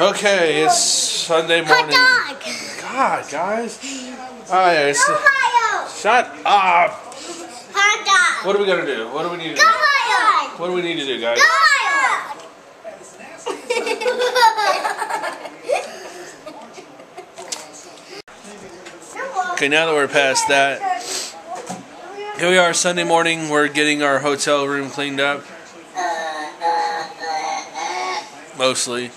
Okay, it's Sunday morning. Hot dog. God, guys. Alright, shut up. Hot dog. What are we gonna do? What do we need to do? What do we need to do, guys? Okay, now that we're past that, here we are Sunday morning. We're getting our hotel room cleaned up. Mostly.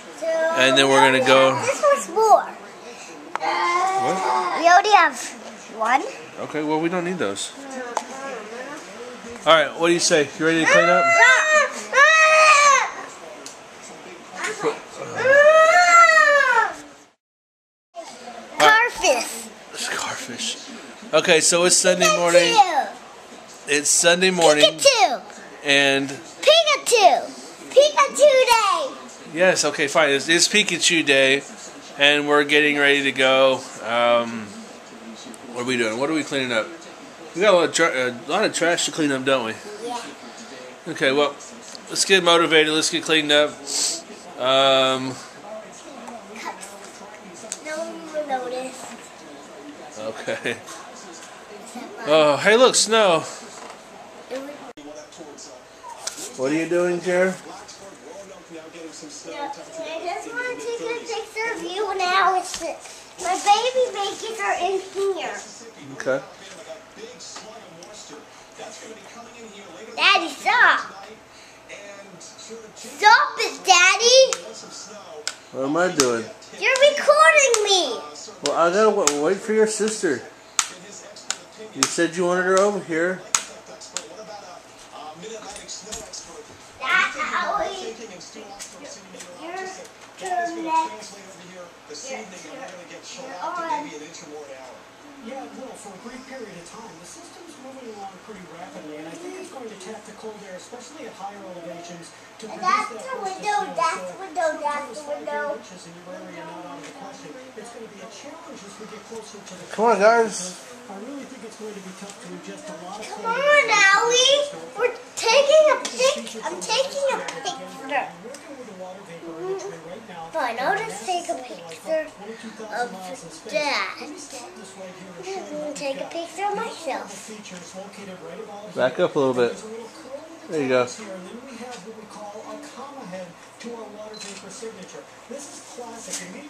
And then we're gonna go- This was more. What? We already have one. Okay, well, we don't need those. Alright, what do you say? You ready to clean up? Carfish. Scarfish. Okay, so it's Sunday morning. It's Sunday morning. Pikachu. And Pikachu. Pikachu day. Yes, okay, fine. It's, it's Pikachu Day. And we're getting ready to go. Um, what are we doing? What are we cleaning up? We got a lot of, tra- a lot of trash to clean up, don't we? Yeah. Okay, well, let's get motivated. Let's get cleaned up. Um, No one will notice. okay. Oh, hey, look, snow. What are you doing, Jared? Yeah, I just want to take a picture of you now. It's my baby babies are in here. Okay. Daddy, stop. Stop it, Daddy. What am I doing? You're recording me. Well, I gotta wait for your sister. You said you wanted her over here. That's how we. You're the next. Yeah, it will for a brief period of time. The system's moving along pretty rapidly, and I think it's going to tap the cold air, especially at higher elevations, to And produce that's that the burst of window, that's the window, that's the window. inches in your area not out of the question. It's going to be a challenge as we get closer to the Come on, guys. I really think it's going to be tough to adjust a lot of Come cold on, air. Allie. We're taking a picture. I'm taking a picture. Working with the water vapor mm-hmm. industry right now. Fine, I'll just take a picture of Dad. And take a picture of myself. Features located right Back up a little bit. A little There you go. here, and then we have what we call a comma head to our water vapor signature. This is classic. And we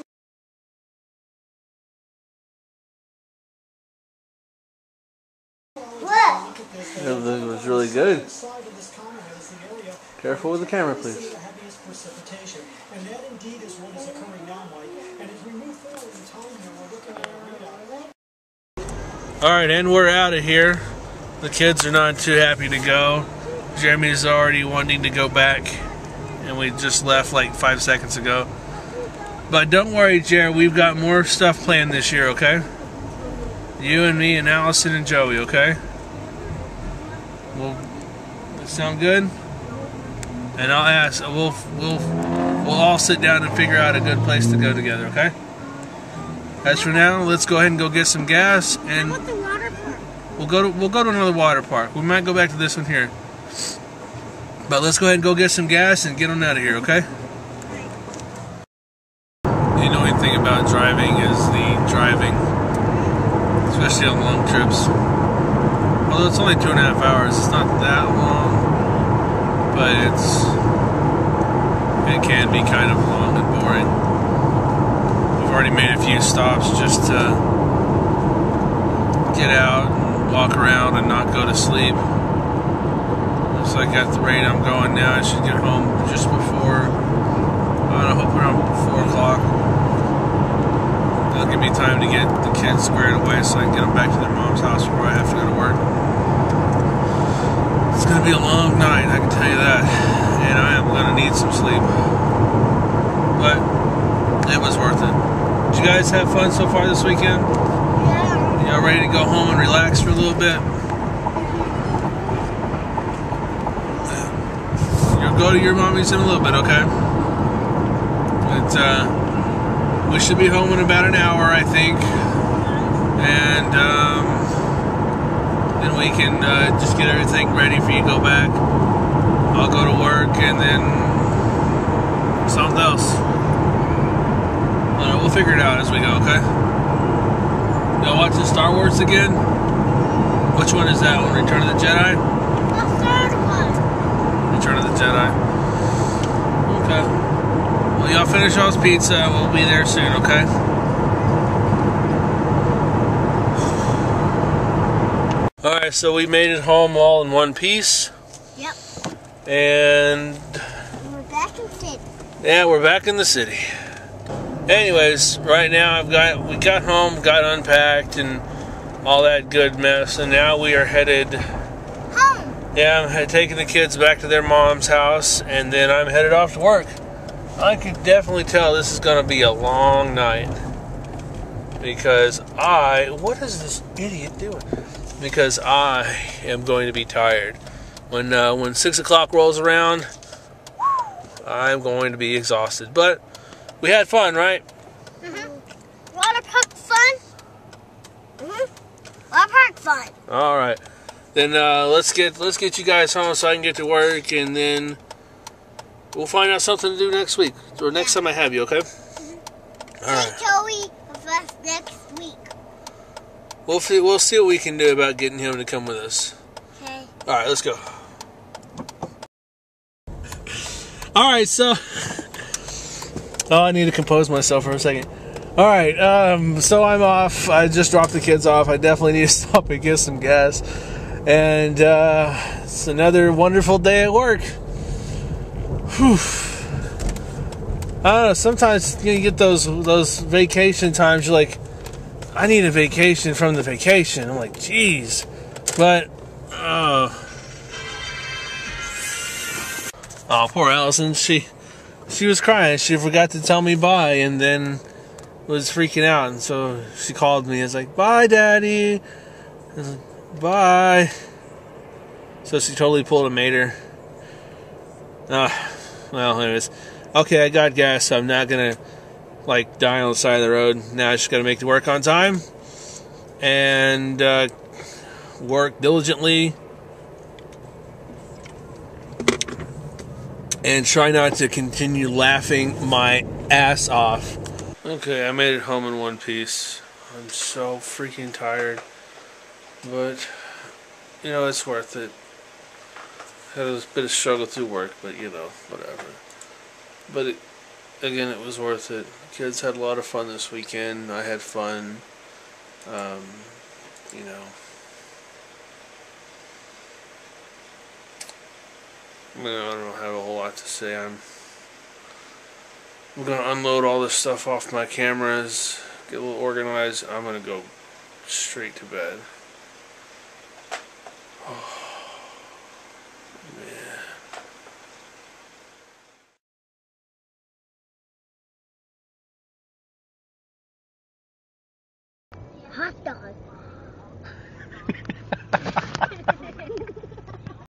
Look. look at this. It was really good. side of this comma head is the area Careful with the camera, where we see please. the heaviest precipitation. And that indeed is what is occurring now, Mike. And as we move forward in time here, we're looking at a radar. All right, and we're out of here. The kids are not too happy to go. Jeremy's already wanting to go back, and we just left like five seconds ago. But don't worry, Jared. We've got more stuff planned this year. Okay? You and me and Allison and Joey. Okay? Well, sound good? And I'll ask. We'll we'll we'll all sit down and figure out a good place to go together. Okay? As for now, let's go ahead and go get some gas and? We'll go to we'll go to another water park. We might go back to this one here. But let's go ahead and go get some gas and get on out of here, okay? The annoying thing about driving is the driving, especially on long trips. Although it's only two and a half hours, it's not that long, but it's it can be kind of long and boring. We've already made a few stops just to get out walk around and not go to sleep. Looks like at the rate I'm going now, I should get home just before, I hope around 4 o'clock. That'll give me time to get the kids squared away so I can get them back to their mom's house before I have to go to work. It's going to be a long night, I can tell you that. And I am going to need some sleep. But it was worth it. Did you guys have fun so far this weekend? Y'all ready to go home and relax for a little bit? You'll go to your mommy's in a little bit, okay? But uh, we should be home in about an hour, I think. And um, then we can uh, just get everything ready for you to go back. I'll go to work and then something else. We'll figure it out as we go, okay? Y'all watching Star Wars again? Which one is that one? Return of the Jedi? The third one. Return of the Jedi. Okay. Well, y'all finish y'all's pizza. We'll be there soon, okay? Alright, so we made it home all in one piece. Yep. And We're back in city. yeah, we're back in the city. Anyways, right now I've got we got home, got unpacked and all that good mess, and now we are headed Home. Yeah, I'm taking the kids back to their mom's house, and then I'm headed off to work. I could definitely tell this is going to be a long night because I. What is this idiot doing? Because I am going to be tired. When uh, when six o'clock rolls around, I'm going to be exhausted. But we had fun, right? Mm-hmm. Water park fun. Mm-hmm. Water park fun. All right. Then uh, let's get let's get you guys home so I can get to work, and then we'll find out something to do next week or next time I have you. Okay? Mhm. All right. Joey with us next week. We'll see, we'll see what we can do about getting him to come with us. Okay. All right, let's go. All right, so oh, I need to compose myself for a second. All right, um, so I'm off. I just dropped the kids off. I definitely need to stop and get some gas. And uh, it's another wonderful day at work. Whew. I don't know. Sometimes you, get those those vacation times. You're like, I need a vacation from the vacation. I'm like, geez, but uh, oh, poor Allison. She she was crying. She forgot to tell me bye, and then was freaking out. And so she called me. It's like, bye, daddy. I was like, bye. So she totally pulled a mater. Ah, well, anyways. Okay, I got gas, so I'm not gonna like die on the side of the road. Now I just gotta make the work on time and uh, work diligently and try not to continue laughing my ass off. Okay, I made it home in one piece. I'm so freaking tired, but you know it's worth it. Had a bit of struggle through work, but you know whatever. But it, again, it was worth it. Kids had a lot of fun this weekend. I had fun. Um, you know. I, don't have a whole lot to say. I'm. I'm gonna unload all this stuff off my cameras, get a little organized. I'm gonna go straight to bed.